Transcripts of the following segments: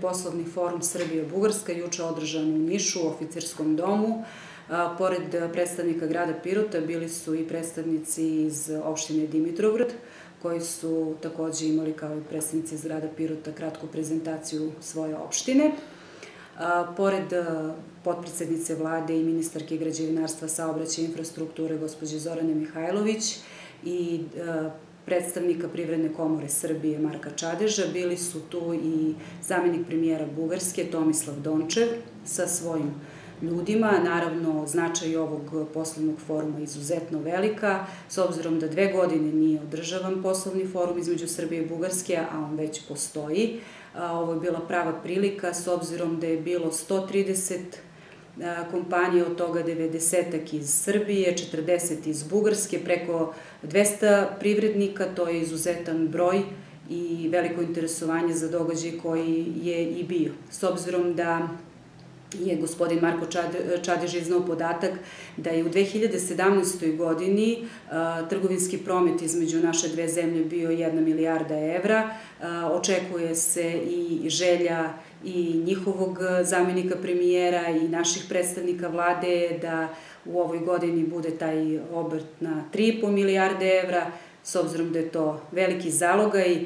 Poslovni forum Srbije-Bugarska juče održan u Nišu u oficirskom domu. Pored predstavnika grada Pirota bili su i predstavnici iz opštine Dimitrovgrad koji su takođe imali kao i predstavnici iz grada Pirota kratku prezentaciju svoje opštine. Pored potpredsednice vlade i ministarke građevinarstva, saobraćaja infrastrukture gospođe Zorane Mihajlović i predstavnika Privredne komore Srbije Marka Čadeža, bili su tu i zamenik premijera Bugarske Tomislav Dončev sa svojim ljudima. Naravno, značaj ovog poslovnog foruma je izuzetno velika, s obzirom da dve godine nije održavan poslovni forum između Srbije i Bugarske, a on već postoji. Ovo je bila prava prilika, s obzirom da je bilo 130 kompanije, od toga 90 iz Srbije, 40 iz Bugarske, preko 200 privrednika, to je izuzetan broj i veliko interesovanje za događaj koji je i bio. S obzirom da je gospodin Marko Čadež iznao podatak da je u 2017. godini trgovinski promet između naše dve zemlje bio 1 milijarda evra. Očekuje se i želja i njihovog zamenika premijera i naših predstavnika vlade da u ovoj godini bude taj obrt na 3,5 milijarde evra, s obzirom da je to veliki zalogaj,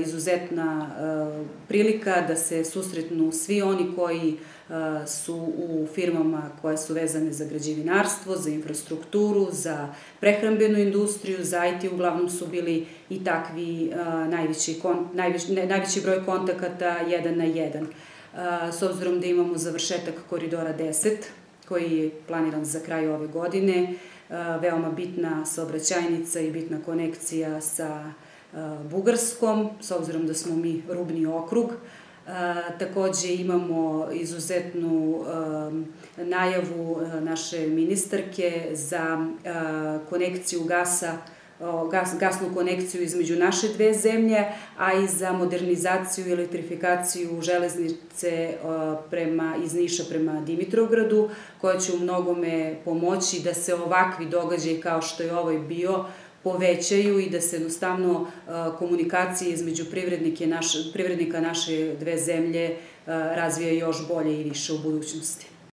izuzetna prilika da se susretnu svi oni koji su u firmama koje su vezane za građevinarstvo, za infrastrukturu, za prehrambenu industriju, za IT, uglavnom su bili i takvi najveći, najveći, najveći broj kontakata jedan na jedan. S obzirom da imamo završetak koridora 10, koji je planiran za kraj ove godine, veoma bitna saobraćajnica i bitna konekcija sa Bugarskom, s obzirom da smo mi rubni okrug. Takođe imamo izuzetnu najavu naše ministarke za konekciju gasa gas, gasnu konekciju između naše dve zemlje, a i za modernizaciju i elektrifikaciju železnice prema, iz Niša prema Dimitrovgradu, koja će u mnogome pomoći da se ovakvi događaj kao što je ovaj bio povećaju i da se jednostavno komunikacije između privrednika naše, privrednika naše dve zemlje razvija još bolje i više u budućnosti.